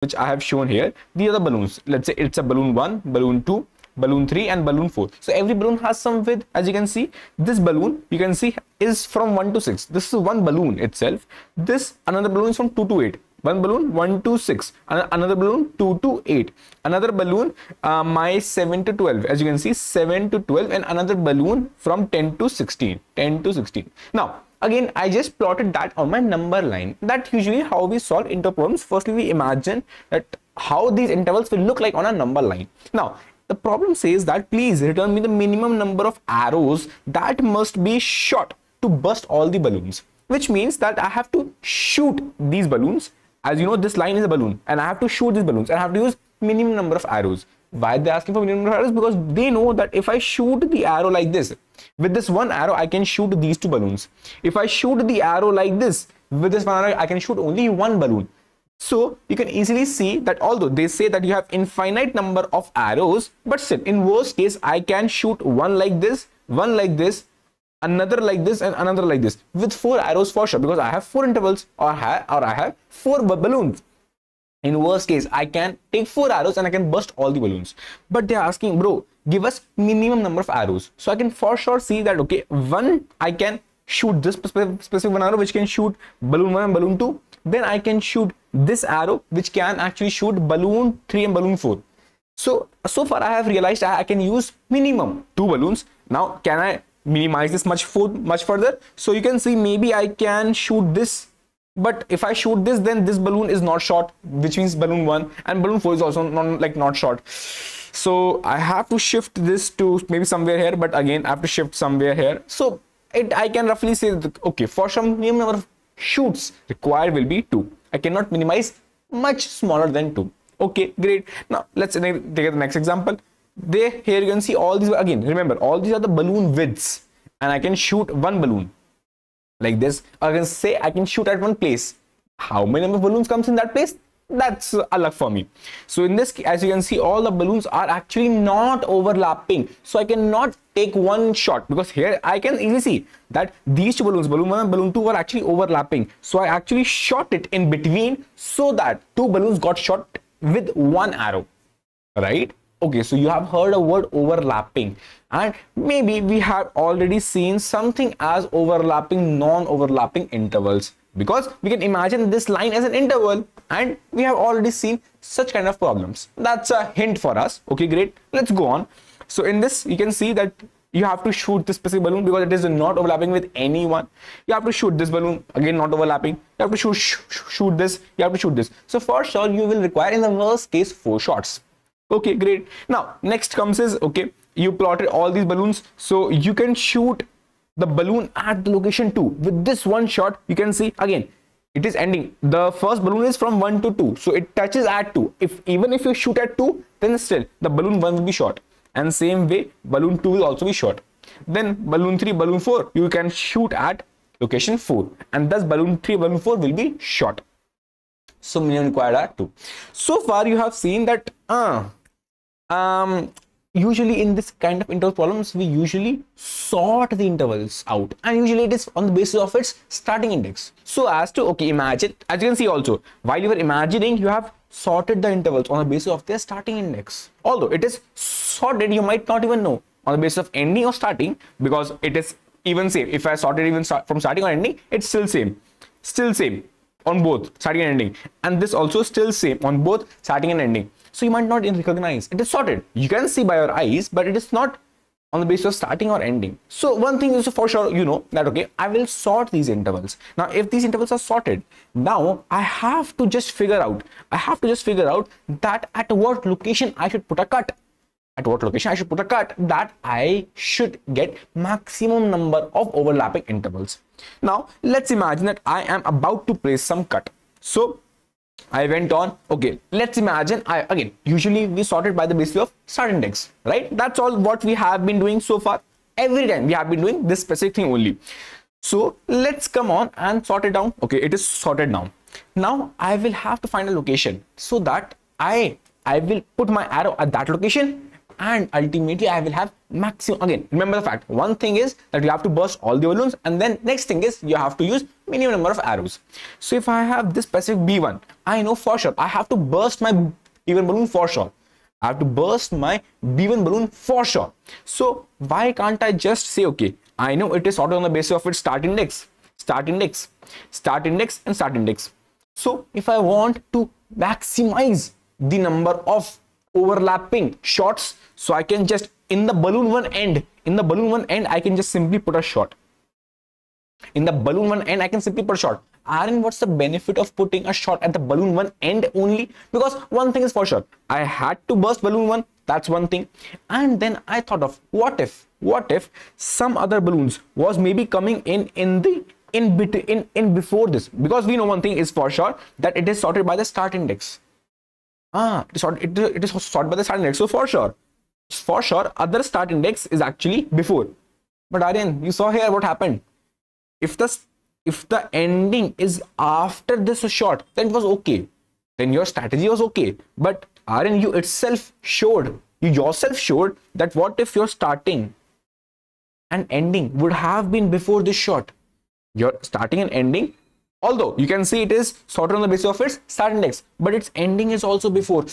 which I have shown here, these are the balloons. Let's say it's a balloon 1, balloon 2, balloon 3 and balloon 4 so every balloon has some width as you can see. This balloon you can see is from 1 to 6 this is one balloon itself. This another balloon is from 2 to 8 one balloon 1 to 6 another balloon 2 to 8 another balloon uh, my 7 to 12 as you can see 7 to 12 and another balloon from 10 to 16 10 to 16 now again i just plotted that on my number line. That usually how we solve interval problems. Firstly we imagine that how these intervals will look like on a number line. Now the problem says that please return me the minimum number of arrows that must be shot to burst all the balloons. Which means that I have to shoot these balloons. As you know this line is a balloon and I have to shoot these balloons and I have to use minimum number of arrows why they're asking for minimum arrows because they know that if I shoot the arrow like this with this one arrow I can shoot these two balloons. If I shoot the arrow like this with this one arrow I can shoot only one balloon. So you can easily see that although they say that you have infinite number of arrows, but still in worst case, I can shoot one like this, one like this, another like this and another like this with four arrows for sure because I have four intervals or, ha or I have four balloons. In worst case, I can take four arrows and I can burst all the balloons. But they're asking, bro, give us minimum number of arrows. So I can for sure see that, okay, one, I can shoot this specific, one arrow which can shoot balloon 1 and balloon 2 then I can shoot this arrow which can actually shoot balloon 3 and balloon 4 so so far I have realized I can use minimum two balloons now can I minimize this much much further so you can see maybe I can shoot this but if I shoot this then this balloon is not shot which means balloon 1 and balloon 4 is also not like not shot so I have to shift this to maybe somewhere here but again I have to shift somewhere here so it I can roughly say okay for some minimum number of shoots required will be 2. I cannot minimize much smaller than 2. Okay, great. Now let's take the next example. There, here you can see all these again. Remember, all these are the balloon widths, and I can shoot one balloon like this. I can say I can shoot at one place. How many number of balloons comes in that place? that's a luck for me so in this as you can see all the balloons are actually not overlapping so i cannot take one shot because here i can easily see that these two balloons balloon 1 and balloon 2 are actually overlapping so i actually shot it in between so that two balloons got shot with one arrow right okay so you have heard a word overlapping. And maybe we have already seen something as overlapping non-overlapping intervals. Because we can imagine this line as an interval. And we have already seen such kind of problems. That's a hint for us. Okay great. Let's go on. So in this you can see that you have to shoot this specific balloon because it is not overlapping with anyone. You have to shoot this balloon. Again not overlapping. You have to shoot sh shoot this. You have to shoot this. So for sure you will require in the worst case four shots okay great. Now next comes is okay you plotted all these balloons so you can shoot the balloon at the location 2 with this one shot you can see again it is ending. The first balloon is from 1 to 2 so it touches at 2 if even if you shoot at 2 then still the balloon 1 will be shot and same way balloon 2 will also be shot then balloon 3 balloon 4 you can shoot at location 4 and thus balloon 3 balloon 4 will be shot so minimum required are 2 so far you have seen that uh, um usually in this kind of interval problems we usually sort the intervals out. And usually it is on the basis of its starting index. So as to okay imagine as you can see also while you were imagining you have sorted the intervals on the basis of their starting index. Although it is sorted you might not even know on the basis of ending or starting because it is even same. If i sorted even start from starting or ending it's still same. Still same on both starting and ending. And this also still same on both starting and ending so you might not recognize. It is sorted. You can see by your eyes but it is not on the basis of starting or ending. So one thing is for sure you know that okay i will sort these intervals. Now if these intervals are sorted now i have to just figure out i have to just figure out that at what location i should put a cut. At what location I should put a cut that I should get maximum number of overlapping intervals. Now let's imagine that I am about to place some cut. So I went on, okay, let's imagine I again, usually we sorted by the basis of start index, right? That's all what we have been doing so far. Every time we have been doing this specific thing only. So let's come on and sort it down. Okay, it is sorted now. Now I will have to find a location so that I I will put my arrow at that location and ultimately I will have maximum again remember the fact one thing is that you have to burst all the balloons and then next thing is you have to use minimum number of arrows. So if I have this specific B1 I know for sure I have to burst my B1 balloon for sure. I have to burst my B1 balloon for sure. So why can't I just say okay I know it is sorted on the basis of its start index start index start index and start index. So if I want to maximize the number of overlapping shots so i can just in the balloon one end in the balloon one end i can just simply put a shot in the balloon one end i can simply put a shot Aryan, what's the benefit of putting a shot at the balloon one end only? Because one thing is for sure, I had to burst balloon one. That's one thing. And then I thought of what if, what if some other balloons was maybe coming in in the in between in in before this? Because we know one thing is for sure that it is sorted by the start index ah it is, sort, it, it is sorted by the start index. So for sure for sure other start index is actually before. But Aryan you saw here what happened. If the if the ending is after this shot then it was okay. Then your strategy was okay. But Aryan you itself showed you yourself showed that what if you're starting and ending would have been before this shot you're starting and ending although you can see it is sorted on the basis of its start index but its ending is also before.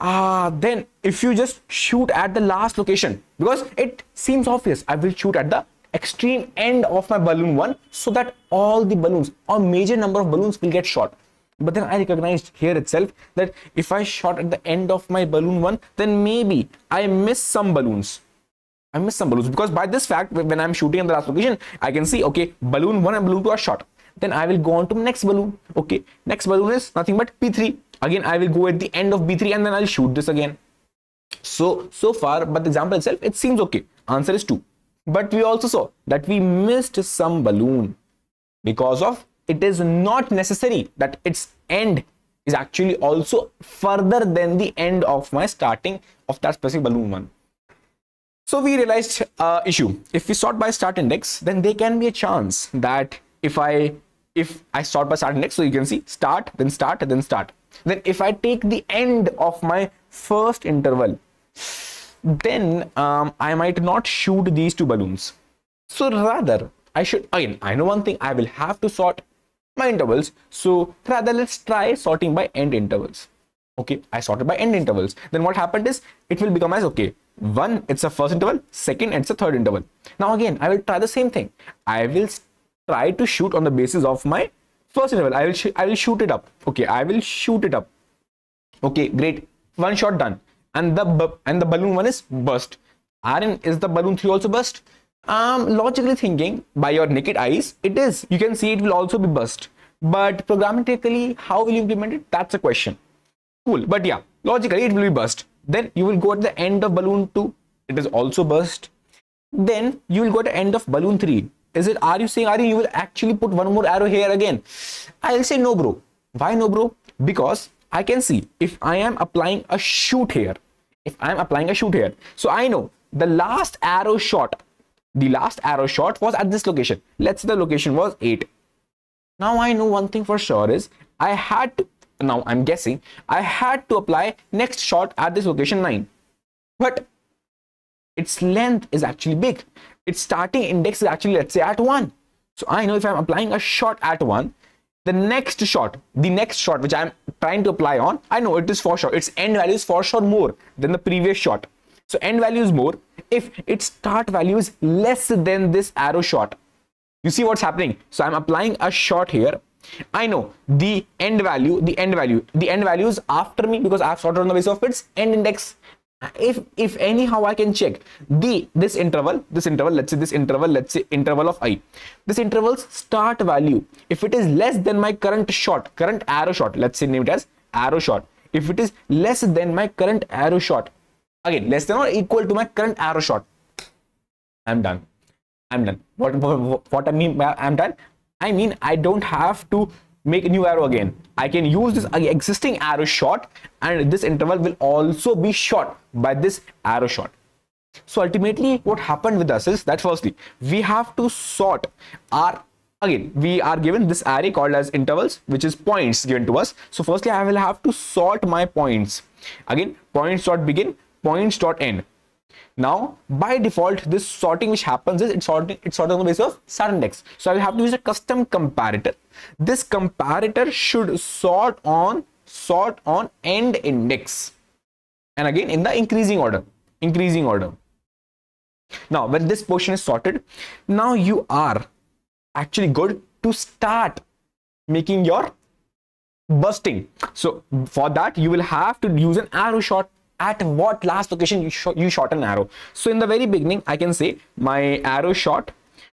Ah uh, then if you just shoot at the last location because it seems obvious i will shoot at the extreme end of my balloon one so that all the balloons or major number of balloons will get shot. But then i recognized here itself that if i shot at the end of my balloon one then maybe i miss some balloons. I miss some balloons because by this fact, when I'm shooting at the last location, I can see, okay, balloon 1 and balloon 2 are shot then I will go on to next balloon. Okay, next balloon is nothing but B3. Again, I will go at the end of B3 and then I'll shoot this again. So, so far, but the example itself, it seems okay. Answer is 2. But we also saw that we missed some balloon because of it is not necessary that its end is actually also further than the end of my starting of that specific balloon one. So we realized uh, issue. If we sort by start index, then there can be a chance that if I if I start by start index, so you can see start, then start, then start. Then if I take the end of my first interval, then um, I might not shoot these two balloons. So rather, I should, again, I know one thing, I will have to sort my intervals. So rather, let's try sorting by end intervals. Okay, I sorted by end intervals. Then what happened is it will become as, okay, one, it's a first interval, second, it's a third interval. Now again, I will try the same thing. I will try to shoot on the basis of my first interval. I will I will shoot it up. Okay, I will shoot it up. Okay, great. One shot done. And the and the balloon one is burst. Aryan, is the balloon three also burst? Um, logically thinking, by your naked eyes, it is. You can see it will also be burst. But programmatically, how will you implement it? That's a question. Cool. But yeah, logically it will be burst. Then you will go at the end of balloon 2. It is also burst. Then you will go the end of balloon 3 is it are you saying are you, will actually put one more arrow here again? I'll say no bro. Why no bro? Because i can see if i am applying a shoot here if i'm applying a shoot here so i know the last arrow shot the last arrow shot was at this location. Let's say the location was 8 now i know one thing for sure is i had to now i'm guessing i had to apply next shot at this location 9 but its length is actually big its starting index is actually let's say at 1 so i know if i'm applying a shot at 1 the next shot the next shot which i'm trying to apply on i know it is for sure. Its end value is for sure more than the previous shot. So end value is more if its start value is less than this arrow shot. You see what's happening? So i'm applying a shot here. I know the end value, the end value, the end value is after me because I've sorted on the basis of its end index if if anyhow i can check the this interval this interval let's say this interval let's say interval of i. This interval's start value if it is less than my current shot current arrow shot let's say name it as arrow shot. If it is less than my current arrow shot again less than or equal to my current arrow shot i'm done. I'm done. What what, what i mean i'm done? I mean i don't have to make a new arrow again. I can use this existing arrow shot and this interval will also be shot by this arrow shot. So ultimately what happened with us is that firstly we have to sort our again we are given this array called as intervals which is points given to us. So firstly i will have to sort my points. Again points dot begin points dot end Now, by default, this sorting which happens is it's sorting it's sorted on the basis of start index. So I will have to use a custom comparator. This comparator should sort on sort on end index. And again in the increasing order. Increasing order. Now, when this portion is sorted, now you are actually good to start making your busting. So for that, you will have to use an arrow shot at what last location you, shot, you shot an arrow. So in the very beginning, I can say my arrow shot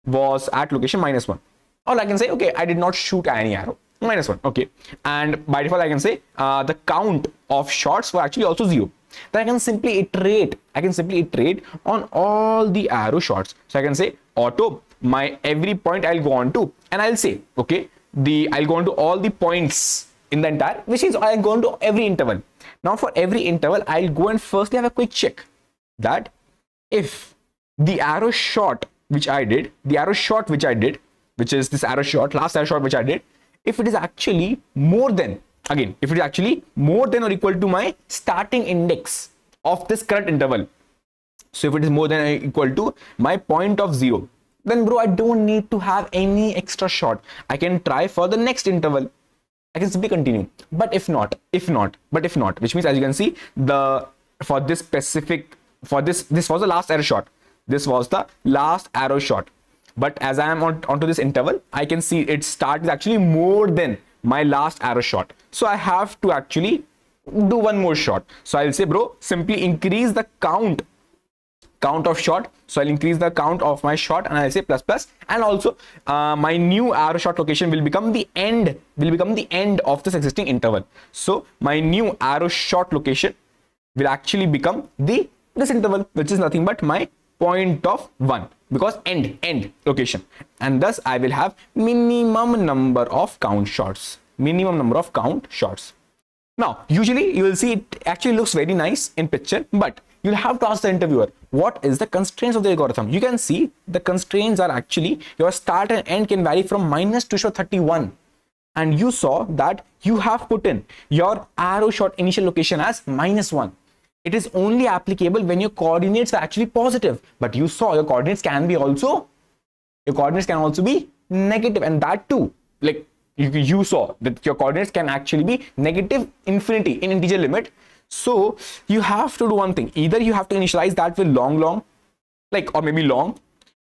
was at location minus one. Or I can say, okay, I did not shoot any arrow minus one. Okay. And by default, I can say uh, the count of shots were actually also zero. Then I can simply iterate. I can simply iterate on all the arrow shots. So I can say auto my every point I'll go on to and I'll say, okay, the I'll go on to all the points in the entire, which is I'll go on to every interval. Now for every interval, I'll go and firstly have a quick check that if the arrow shot which I did, the arrow shot which I did, which is this arrow shot, last arrow shot which I did, if it is actually more than, again, if it is actually more than or equal to my starting index of this current interval. So if it is more than or equal to my point of zero, then bro, I don't need to have any extra shot. I can try for the next interval. I can simply continue. But if not, if not, but if not, which means as you can see, the for this specific for this this was the last arrow shot. This was the last arrow shot. But as I am on onto this interval, I can see it starts actually more than my last arrow shot. So I have to actually do one more shot. So I'll say, bro, simply increase the count count of shot. So i'll increase the count of my shot and i'll say plus plus. And also uh, my new arrow shot location will become the end will become the end of this existing interval. So my new arrow shot location will actually become the this interval which is nothing but my point of one. Because end end location. And thus i will have minimum number of count shots. Minimum number of count shots. Now usually you will see it actually looks very nice in picture but you'll have to ask the interviewer what is the constraints of the algorithm? You can see the constraints are actually your start and end can vary from minus to 31 and you saw that you have put in your arrow shot initial location as minus one. It is only applicable when your coordinates are actually positive. But you saw your coordinates can be also your coordinates can also be negative. And that too like you, you saw that your coordinates can actually be negative infinity in integer limit so you have to do one thing. Either you have to initialize that with long, long, like or maybe long,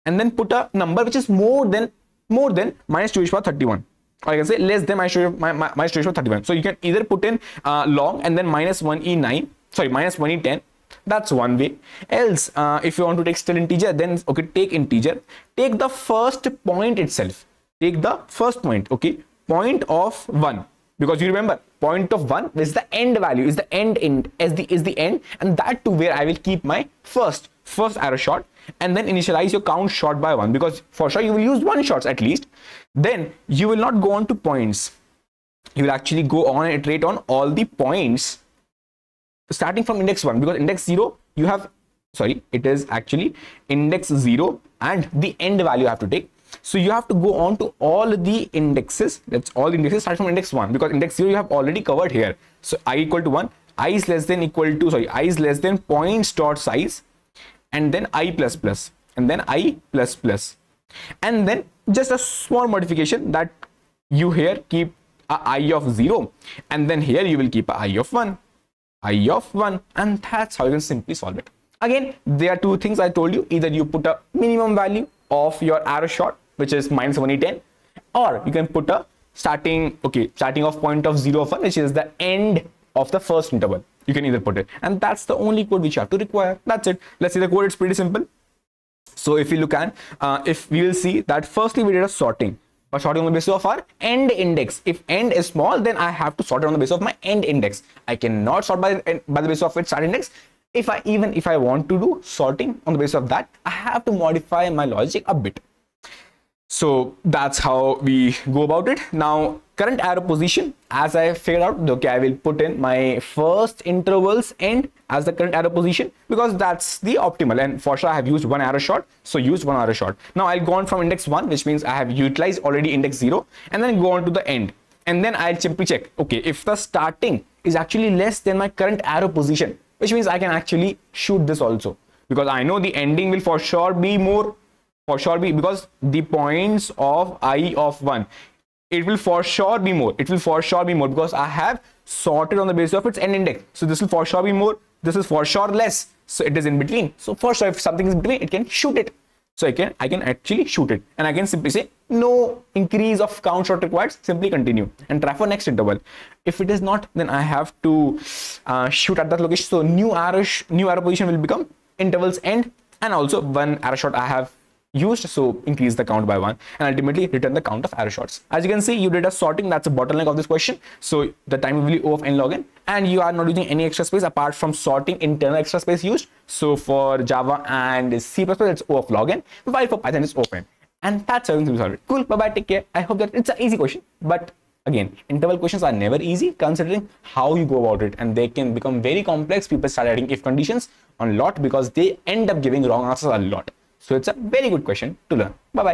and then put a number which is more than more than minus 2 power 31 or I can say less than minus 2 minus 2 power 31 so you can either put in uh, long and then minus 1 e9 sorry minus 1 e10 that's one way. Else uh, if you want to take still integer then okay take integer. Take the first point itself. Take the first point okay? Point of 1 because you remember point of 1 is the end value is the end end as the is the end and that to where I will keep my first first arrow shot and then initialize your count shot by 1 because for sure you will use one shots at least. Then you will not go on to points. You will actually go on and iterate on all the points starting from index 1 because index 0 you have sorry it is actually index 0 and the end value you have to take so you have to go on to all the indexes. That's all indexes start from index 1 because index 0 you have already covered here. So i equal to 1, i is less than equal to, sorry, i is less than points dot size and then i plus plus and then i plus plus. And then just a small modification that you here keep a i of 0 and then here you will keep a i of 1 i of 1 and that's how you can simply solve it again there are two things i told you either you put a minimum value of your arrow shot which is minus 1e10 or you can put a starting okay starting off point of 0 of 1 which is the end of the first interval. You can either put it. And that's the only code which you have to require. That's it. Let's see the code it's pretty simple. So if we look at uh, if we will see that firstly we did a sorting. But sorting on the basis of our end index. If end is small then i have to sort it on the basis of my end index. I cannot sort by, by the basis of its start index. If i even if i want to do sorting on the basis of that i have to modify my logic a bit so that's how we go about it. Now current arrow position as i figured out okay i will put in my first intervals end as the current arrow position because that's the optimal. And for sure i have used one arrow shot. So use one arrow shot. Now i'll go on from index one which means i have utilized already index zero and then go on to the end. And then i'll simply check okay if the starting is actually less than my current arrow position which means i can actually shoot this also. Because I know the ending will for sure be more for sure be because the points of i of 1 it will for sure be more. It will for sure be more because I have sorted on the basis of its end index. So this will for sure be more. This is for sure less. So it is in between. So for sure if something is between it can shoot it. So I can I can actually shoot it. And I can simply say no increase of count shot required. Simply continue. And try for next interval. If it is not then I have to uh, shoot at that location. So new arrow new arrow position will become intervals end and also one arrow shot I have used so increase the count by one and ultimately return the count of arrow shots. As you can see you did a sorting. That's a bottleneck of this question. So the time will be o of n log n and you are not using any extra space apart from sorting internal extra space used. So for java and c++ it's o of log n while for python it's o of n and that's how you solve it. Cool. Bye bye take care. I hope that it's an easy question. But again interval questions are never easy considering how you go about it. And they can become very complex. People start adding if conditions on lot because they end up giving wrong answers a lot so it's a very good question to learn. Bye bye.